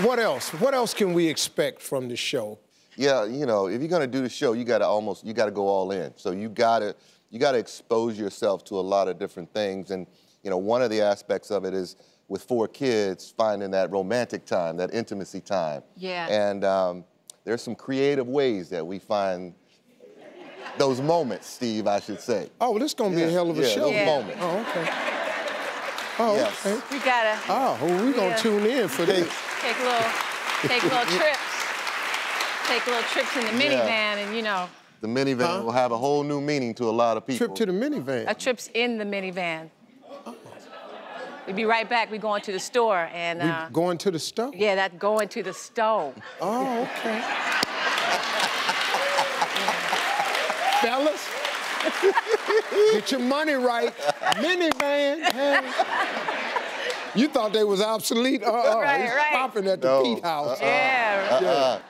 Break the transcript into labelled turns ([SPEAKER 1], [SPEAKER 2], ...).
[SPEAKER 1] what else? What else can we expect from the show?
[SPEAKER 2] Yeah, you know, if you're gonna do the show, you gotta almost, you gotta go all in. So you gotta, you gotta expose yourself to a lot of different things. And, you know, one of the aspects of it is with four kids, finding that romantic time, that intimacy time.
[SPEAKER 3] Yeah.
[SPEAKER 2] And um, there's some creative ways that we find those moments, Steve, I should say.
[SPEAKER 1] Oh, well, this is gonna be a hell of a
[SPEAKER 2] yeah,
[SPEAKER 1] show.
[SPEAKER 2] those
[SPEAKER 3] Yeah.
[SPEAKER 2] moments.
[SPEAKER 1] Oh, okay. Oh,
[SPEAKER 2] Yes.
[SPEAKER 1] okay.
[SPEAKER 3] We gotta
[SPEAKER 1] Oh, well, we gonna
[SPEAKER 3] Yeah.
[SPEAKER 1] tune in for this.
[SPEAKER 3] take a little, take little trips, take little trips in the
[SPEAKER 2] Yeah.
[SPEAKER 3] minivan, and you know,
[SPEAKER 2] The minivan
[SPEAKER 1] Huh?
[SPEAKER 2] will have a whole new meaning to a lot of people.
[SPEAKER 1] Trip to the minivan.
[SPEAKER 3] a trips in the minivan. We'll be right back. We going to the store, and
[SPEAKER 1] we
[SPEAKER 3] uh,
[SPEAKER 1] going to the store.
[SPEAKER 3] yeah, that going to the stove.
[SPEAKER 1] Oh, okay. Fellas, get your money right. Minivan. Hey. You thought they was obsolete? Uh-uh.
[SPEAKER 3] Right,
[SPEAKER 1] it's
[SPEAKER 3] right.
[SPEAKER 1] popping at the
[SPEAKER 2] No,
[SPEAKER 1] Peete House.
[SPEAKER 3] Yeah.
[SPEAKER 2] Uh-uh.